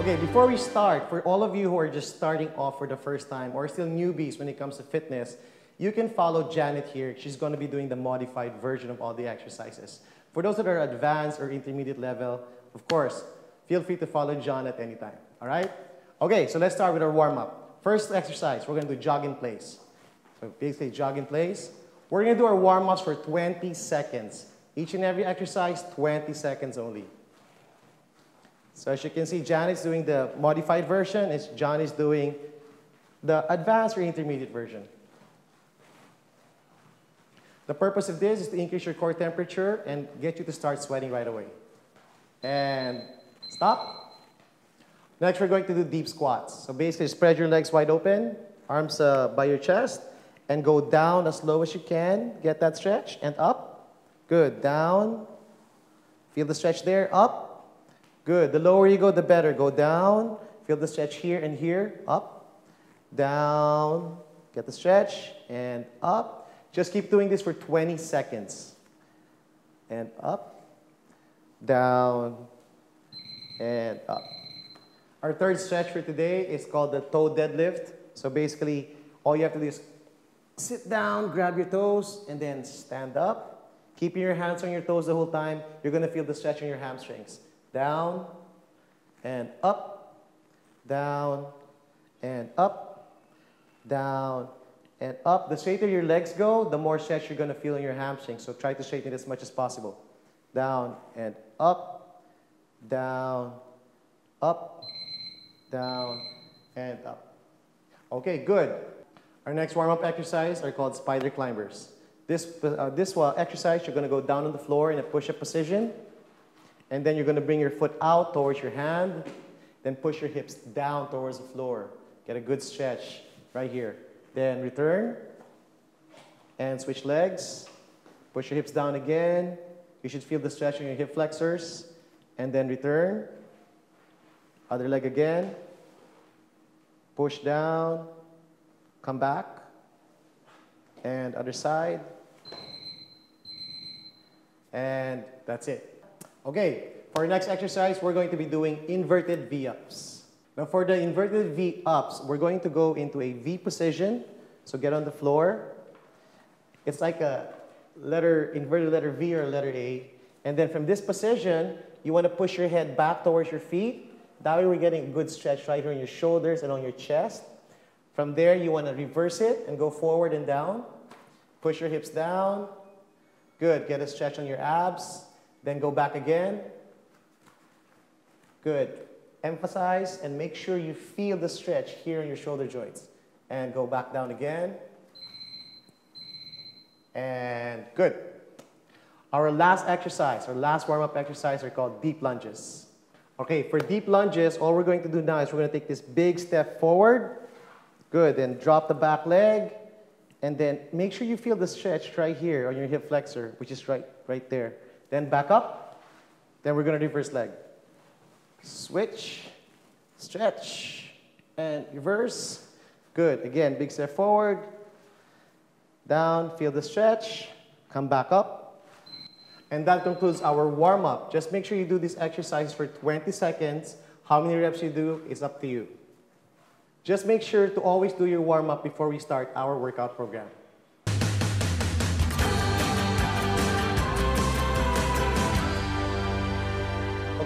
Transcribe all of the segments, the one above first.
Okay, before we start, for all of you who are just starting off for the first time or still newbies when it comes to fitness, you can follow Janet here. She's going to be doing the modified version of all the exercises. For those that are advanced or intermediate level, of course, feel free to follow John at any time. All right? Okay, so let's start with our warm up. First exercise, we're going to do jog in place. So basically, jog in place. We're going to do our warm ups for 20 seconds. Each and every exercise, 20 seconds only. So as you can see, Jan is doing the modified version, and John is doing the advanced or intermediate version. The purpose of this is to increase your core temperature and get you to start sweating right away. And stop. Next, we're going to do deep squats. So basically, spread your legs wide open, arms uh, by your chest, and go down as low as you can. Get that stretch, and up. Good, down. Feel the stretch there, up. Good. The lower you go, the better. Go down. Feel the stretch here and here. Up. Down. Get the stretch. And up. Just keep doing this for 20 seconds. And up. Down. And up. Our third stretch for today is called the toe deadlift. So basically, all you have to do is sit down, grab your toes, and then stand up. Keeping your hands on your toes the whole time, you're going to feel the stretch in your hamstrings down and up, down and up, down and up. The straighter your legs go, the more stretch you're going to feel in your hamstrings. So try to straighten it as much as possible. Down and up, down, up, down, and up. Okay, good. Our next warm-up exercise are called spider climbers. This, uh, this exercise, you're going to go down on the floor in a push-up position. And then you're going to bring your foot out towards your hand. Then push your hips down towards the floor. Get a good stretch right here. Then return and switch legs. Push your hips down again. You should feel the stretch in your hip flexors. And then return. Other leg again. Push down. Come back. And other side. And that's it. Okay, for our next exercise, we're going to be doing inverted V-ups. Now for the inverted V-ups, we're going to go into a V position. So get on the floor. It's like a letter, inverted letter V or letter A. And then from this position, you want to push your head back towards your feet. That way we're getting a good stretch right here on your shoulders and on your chest. From there, you want to reverse it and go forward and down. Push your hips down. Good. Get a stretch on your abs. Then go back again. Good. Emphasize and make sure you feel the stretch here in your shoulder joints. And go back down again. And good. Our last exercise, our last warm-up exercise are called deep lunges. Okay, for deep lunges, all we're going to do now is we're going to take this big step forward. Good, then drop the back leg. And then make sure you feel the stretch right here on your hip flexor, which is right, right there. Then back up. Then we're going to reverse leg. Switch, stretch, and reverse. Good. Again, big step forward. Down, feel the stretch. Come back up. And that concludes our warm up. Just make sure you do this exercise for 20 seconds. How many reps you do is up to you. Just make sure to always do your warm up before we start our workout program.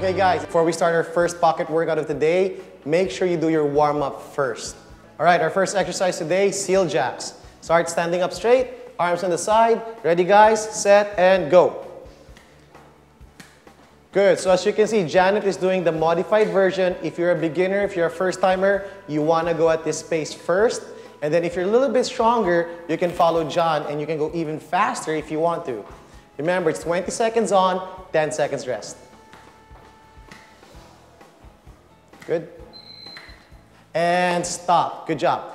Okay guys, before we start our first pocket workout of the day, make sure you do your warm-up first. All right, our first exercise today, seal jacks. Start standing up straight, arms on the side. Ready guys, set and go. Good, so as you can see, Janet is doing the modified version. If you're a beginner, if you're a first timer, you wanna go at this pace first. And then if you're a little bit stronger, you can follow John and you can go even faster if you want to. Remember, it's 20 seconds on, 10 seconds rest. Good. And stop. Good job.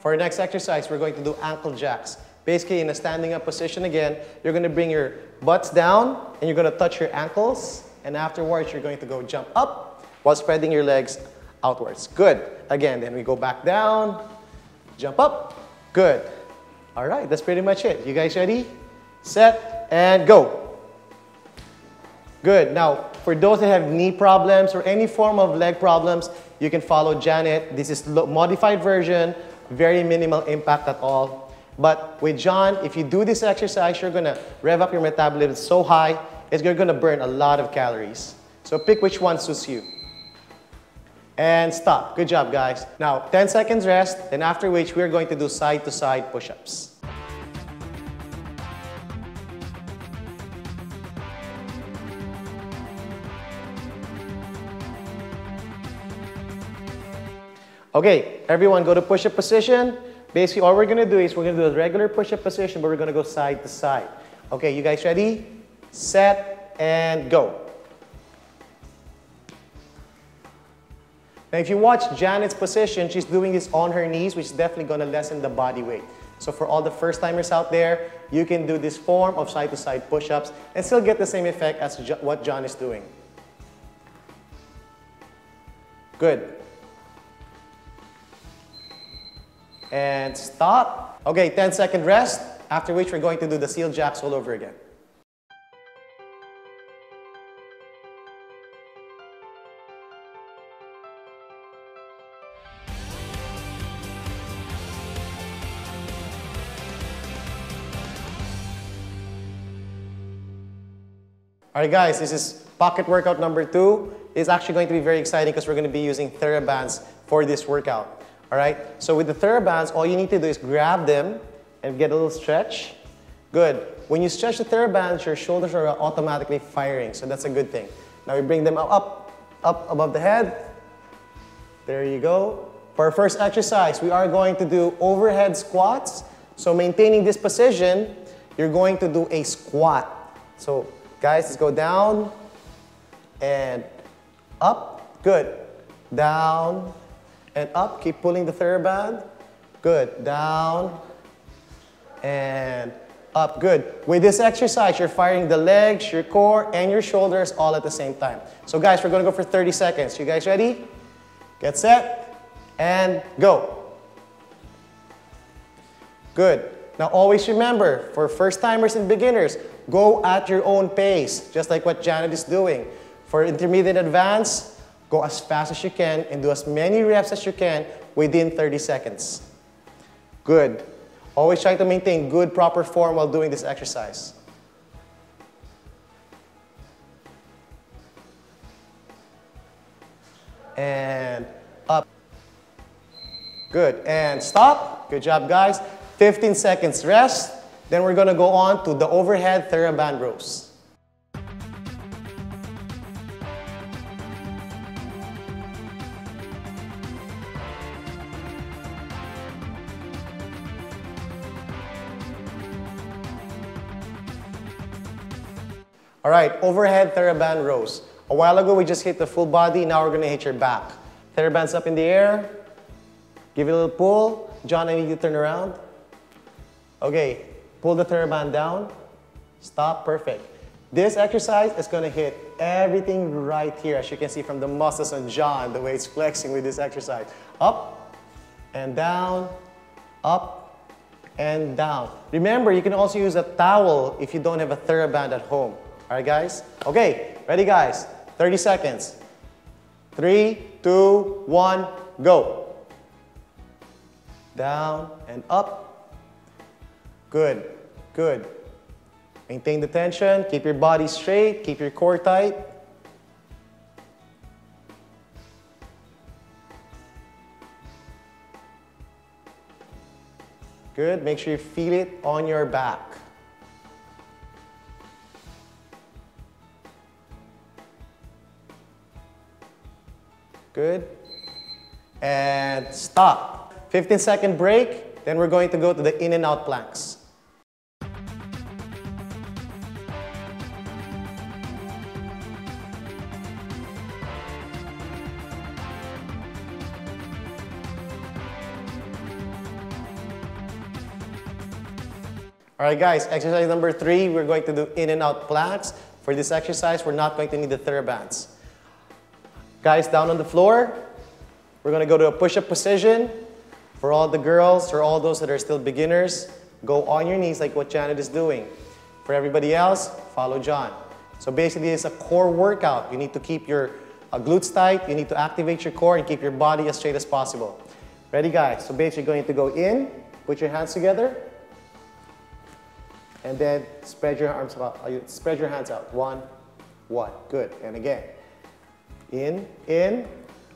For our next exercise, we're going to do ankle jacks. Basically, in a standing up position again, you're going to bring your butts down and you're going to touch your ankles. And afterwards, you're going to go jump up while spreading your legs outwards. Good. Again, then we go back down, jump up, Good. All right, that's pretty much it. You guys ready? Set and go. Good. Now, for those that have knee problems or any form of leg problems, you can follow Janet. This is modified version, very minimal impact at all. But with John, if you do this exercise, you're gonna rev up your metabolism so high, it's you're gonna burn a lot of calories. So pick which one suits you. And stop. Good job, guys. Now, 10 seconds rest, and after which we're going to do side-to-side -side push-ups. Okay, everyone go to push-up position. Basically, all we're gonna do is we're gonna do a regular push-up position, but we're gonna go side to side. Okay, you guys ready? Set and go. Now, if you watch Janet's position, she's doing this on her knees, which is definitely gonna lessen the body weight. So for all the first timers out there, you can do this form of side to side push-ups and still get the same effect as what John is doing. Good. and stop. Okay, 10 second rest, after which we're going to do the seal jacks all over again. All right, guys, this is pocket workout number two. It's actually going to be very exciting because we're going to be using TheraBands for this workout. All right, so with the TheraBands, all you need to do is grab them and get a little stretch. Good. When you stretch the TheraBands, your shoulders are automatically firing, so that's a good thing. Now we bring them up, up above the head. There you go. For our first exercise, we are going to do overhead squats. So maintaining this position, you're going to do a squat. So guys, let's go down and up. Good. Down and up. Keep pulling the TheraBand. Good. Down and up. Good. With this exercise, you're firing the legs, your core, and your shoulders all at the same time. So guys, we're going to go for 30 seconds. You guys ready? Get set and go. Good. Now always remember, for first timers and beginners, go at your own pace, just like what Janet is doing. For intermediate advanced, Go as fast as you can and do as many reps as you can within 30 seconds. Good. Always try to maintain good, proper form while doing this exercise. And up. Good. And stop. Good job, guys. 15 seconds rest. Then we're to go on to the overhead TheraBand rows. All right, overhead TheraBand rows. A while ago, we just hit the full body. Now we're gonna hit your back. TheraBand's up in the air. Give it a little pull. John, I need you to turn around. Okay, pull the TheraBand down. Stop, perfect. This exercise is gonna hit everything right here, as you can see from the muscles on John, the way it's flexing with this exercise. Up and down, up and down. Remember, you can also use a towel if you don't have a TheraBand at home. All right, guys? Okay, ready, guys? 30 seconds. Three, two, one, go. Down and up. Good, good. Maintain the tension, keep your body straight, keep your core tight. Good, make sure you feel it on your back. Good. And stop. 15 second break. Then we're going to go to the in and out planks. All right, guys, exercise number three, we're going to do in and out planks. For this exercise, we're not going to need the TheraBands. Guys, down on the floor. We're gonna go to a push-up position. For all the girls for all those that are still beginners, go on your knees like what Janet is doing. For everybody else, follow John. So basically, it's a core workout. You need to keep your uh, glutes tight, you need to activate your core and keep your body as straight as possible. Ready, guys? So basically, you're going to go in, put your hands together, and then spread your arms out. Uh, spread your hands out. One, one. Good. And again. In, in,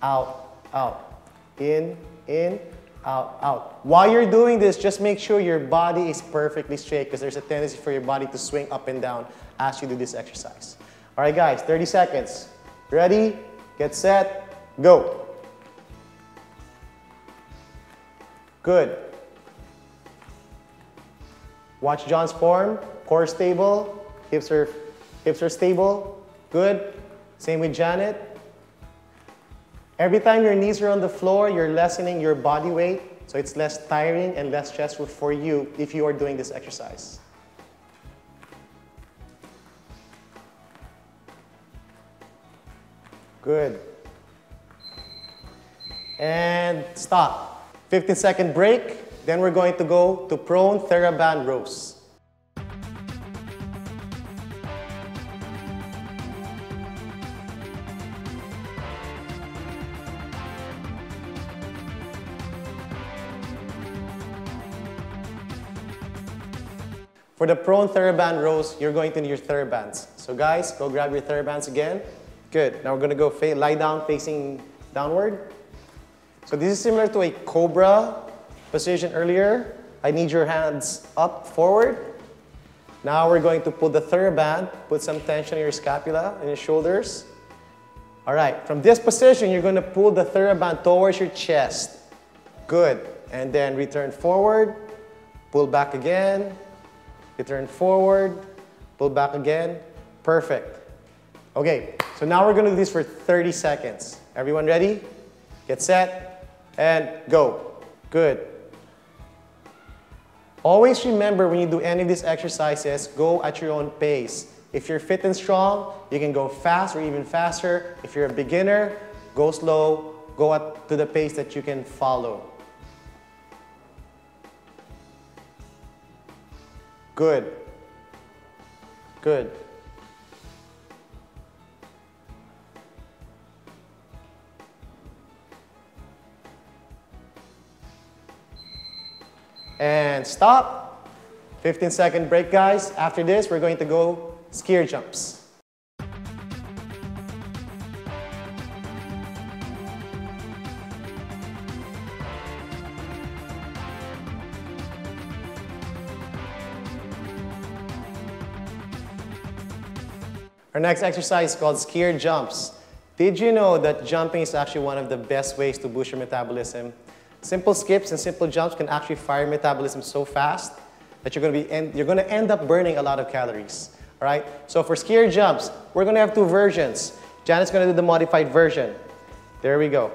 out, out. In, in, out, out. While you're doing this, just make sure your body is perfectly straight because there's a tendency for your body to swing up and down as you do this exercise. All right, guys, 30 seconds. Ready, get set, go. Good. Watch John's form. Core stable. Hips are, hips are stable. Good. Same with Janet. Every time your knees are on the floor, you're lessening your body weight. So it's less tiring and less stressful for you if you are doing this exercise. Good. And stop. 15 second break. Then we're going to go to prone TheraBand rows. For the prone TheraBand rows, you're going to need your TheraBands. So guys, go grab your TheraBands again. Good. Now we're going to go lie down facing downward. So this is similar to a cobra position earlier. I need your hands up forward. Now we're going to pull the TheraBand, put some tension in your scapula and your shoulders. All right, from this position, you're going to pull the TheraBand towards your chest. Good. And then return forward, pull back again, return forward, pull back again. Perfect. Okay, so now we're going to do this for 30 seconds. Everyone ready? Get set and go. Good. Always remember when you do any of these exercises, go at your own pace. If you're fit and strong, you can go fast or even faster. If you're a beginner, go slow, go at to the pace that you can follow. Good. Good. and stop. 15 second break, guys. After this, we're going to go skier jumps. Our next exercise is called skier jumps. Did you know that jumping is actually one of the best ways to boost your metabolism? Simple skips and simple jumps can actually fire metabolism so fast that you're going to be end, you're to end up burning a lot of calories. All right. So for skier jumps, we're going to have two versions. Janet's going to do the modified version. There we go.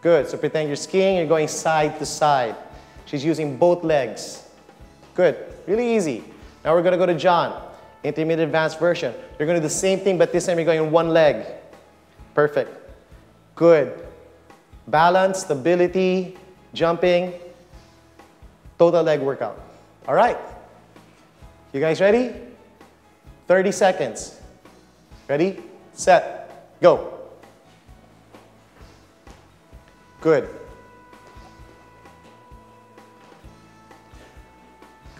Good. So pretend you're skiing. You're going side to side. She's using both legs. Good. Really easy. Now we're going to go to John. Intermediate advanced version. You're going to do the same thing, but this time you're going in one leg. Perfect. Good balance, stability, jumping, total leg workout. All right. You guys ready? 30 seconds. Ready, set, go. Good.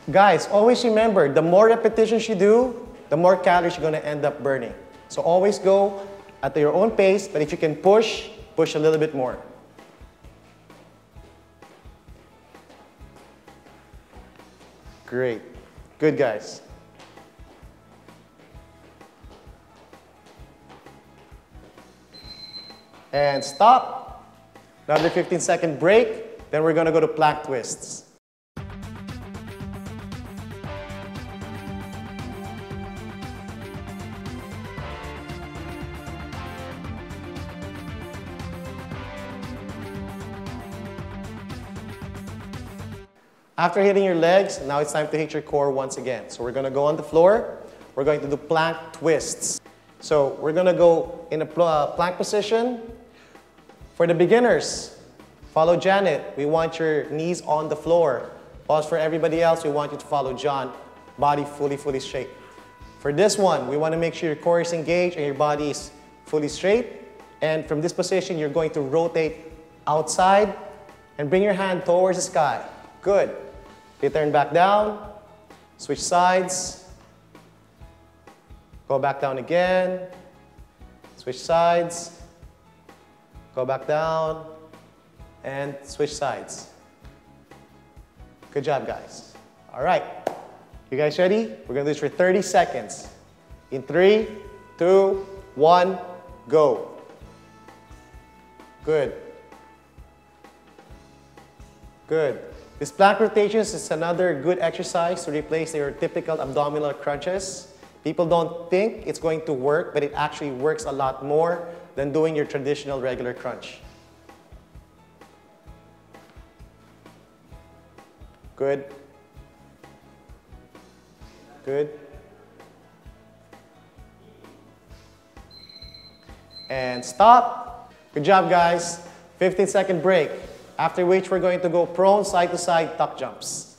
Guys, always remember, the more repetitions you do, the more calories you're gonna end up burning. So always go at your own pace, but if you can push, push a little bit more. Great. Good, guys. And stop. Another 15 second break. Then we're going to go to plank twists. After hitting your legs, now it's time to hit your core once again. So we're gonna go on the floor. We're going to do plank twists. So we're gonna go in a uh, plank position. For the beginners, Follow Janet. We want your knees on the floor. Pause for everybody else. We want you to follow John. Body fully, fully straight. For this one, we want to make sure your core is engaged and your body is fully straight. And from this position, you're going to rotate outside and bring your hand towards the sky. Good. Return back down. Switch sides. Go back down again. Switch sides. Go back down. And switch sides. Good job, guys. All right. You guys ready? We're to do this for 30 seconds. In three, two, one, go. Good. Good. This plank rotations is another good exercise to replace your typical abdominal crunches. People don't think it's going to work, but it actually works a lot more than doing your traditional regular crunch. Good. Good. And stop. Good job, guys. 15 second break. After which we're going to go prone side to side tuck jumps.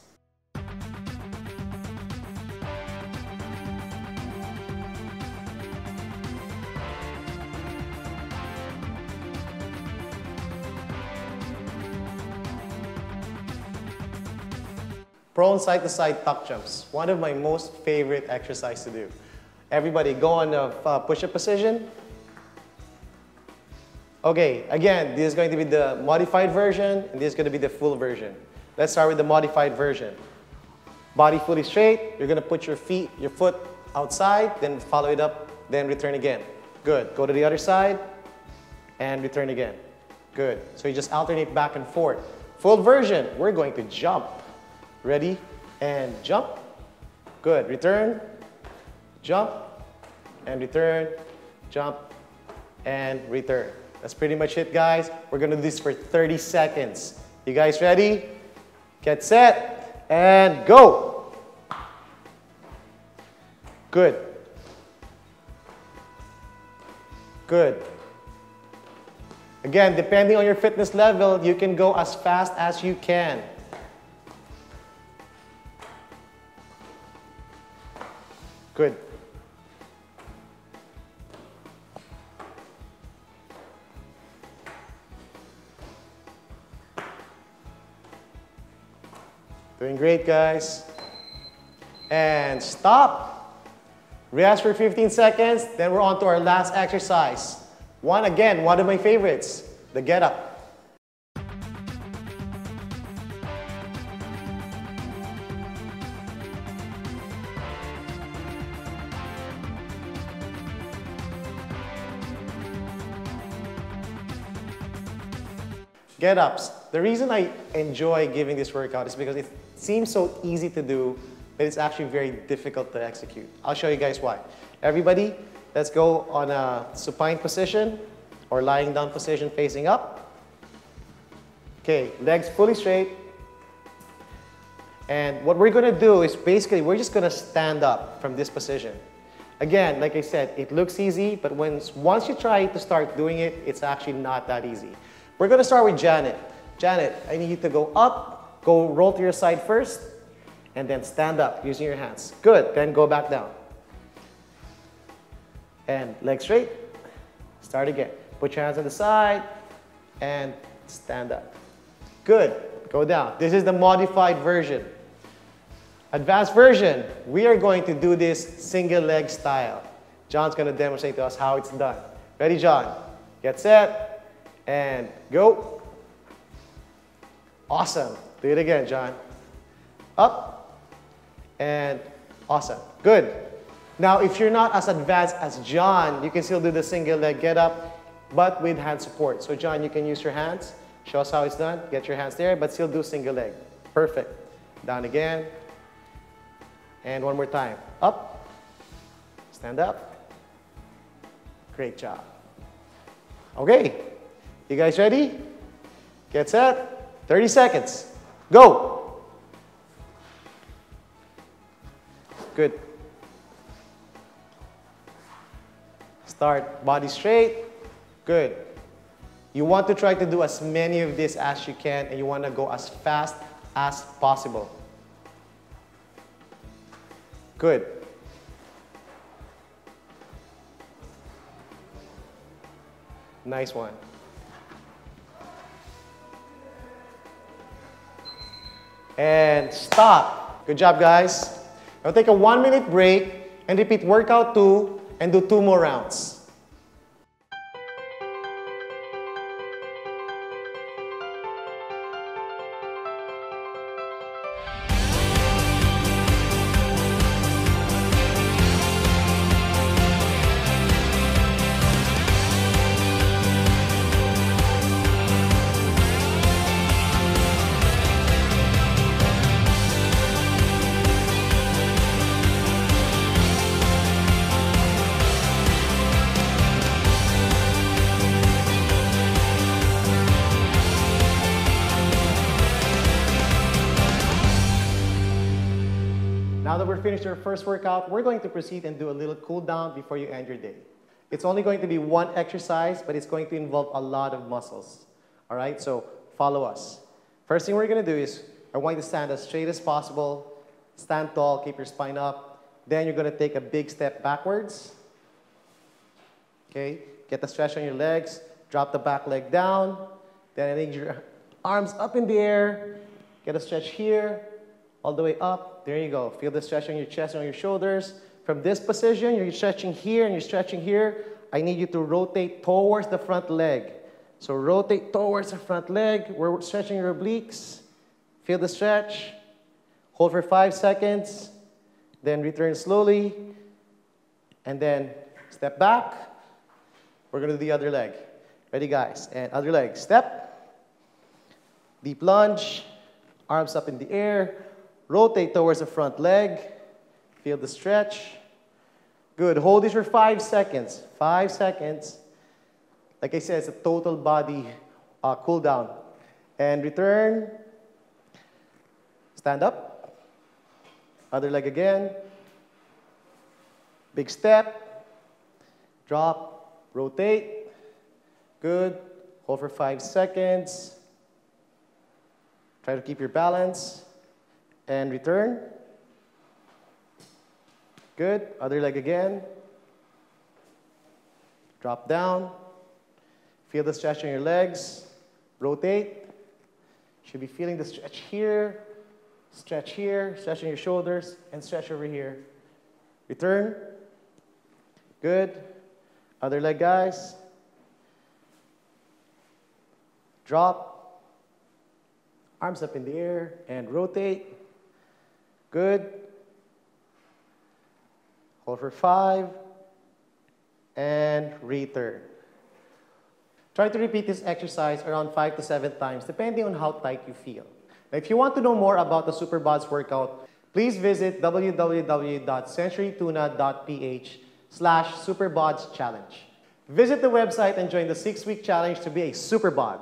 Prone side to side tuck jumps. One of my most favorite exercise to do. Everybody go on the uh, push-up position. Okay, again, this is going to be the modified version, and this is going to be the full version. Let's start with the modified version. Body fully straight, you're going to put your feet, your foot outside, then follow it up, then return again. Good. Go to the other side, and return again. Good. So you just alternate back and forth. Full version, we're going to jump. Ready? And jump. Good. Return. Jump. And return. Jump. And return. That's pretty much it, guys. We're to do this for 30 seconds. You guys ready? Get set. And go. Good. Good. Again, depending on your fitness level, you can go as fast as you can. Good. Doing great, guys. And stop. Rest for 15 seconds, then we're on to our last exercise. One again, one of my favorites, the get up. Get ups. The reason I enjoy giving this workout is because it seems so easy to do, but it's actually very difficult to execute. I'll show you guys why. Everybody, let's go on a supine position or lying down position facing up. Okay, legs fully straight. And what we're gonna do is basically, we're just gonna stand up from this position. Again, like I said, it looks easy, but when, once you try to start doing it, it's actually not that easy. We're gonna start with Janet. Janet, I need you to go up, go roll to your side first, and then stand up using your hands. Good, then go back down. And legs straight, start again. Put your hands on the side, and stand up. Good, go down. This is the modified version. Advanced version, we are going to do this single leg style. John's gonna demonstrate to us how it's done. Ready, John? Get set, and go. Awesome. Do it again, John. Up and awesome. Good. Now, if you're not as advanced as John, you can still do the single leg get up, but with hand support. So John, you can use your hands. Show us how it's done. Get your hands there, but still do single leg. Perfect. Down again. And one more time. Up. Stand up. Great job. Okay. You guys ready? Get set. 30 seconds. Go. Good. Start body straight. Good. You want to try to do as many of this as you can, and you want to go as fast as possible. Good. Nice one. And stop. Good job, guys. Now take a one minute break and repeat workout two and do two more rounds. Finished your first workout, we're going to proceed and do a little cool down before you end your day. It's only going to be one exercise, but it's going to involve a lot of muscles. All right, so follow us. First thing we're gonna do is I want you to stand as straight as possible, stand tall, keep your spine up. Then you're gonna take a big step backwards. Okay, get the stretch on your legs, drop the back leg down. Then I need your arms up in the air, get a stretch here, all the way up. There you go. Feel the stretch on your chest and on your shoulders. From this position, you're stretching here and you're stretching here. I need you to rotate towards the front leg. So rotate towards the front leg. We're stretching your obliques. Feel the stretch. Hold for five seconds. Then return slowly. And then step back. We're going to do the other leg. Ready, guys? And other leg. Step. Deep lunge. Arms up in the air. Rotate towards the front leg. Feel the stretch. Good. Hold this for five seconds. Five seconds. Like I said, it's a total body uh, cool down. And return. Stand up. Other leg again. Big step. Drop. Rotate. Good. Hold for five seconds. Try to keep your balance and return. Good. Other leg again. Drop down. Feel the stretch in your legs. Rotate. Should be feeling the stretch here, stretch here, stretch in your shoulders, and stretch over here. Return. Good. Other leg, guys. Drop. Arms up in the air and rotate. Good. Hold for five. And return. Try to repeat this exercise around five to seven times, depending on how tight you feel. Now, if you want to know more about the SuperBODs workout, please visit www.centurytuna.ph slash SuperBODs challenge. Visit the website and join the six-week challenge to be a SuperBOD.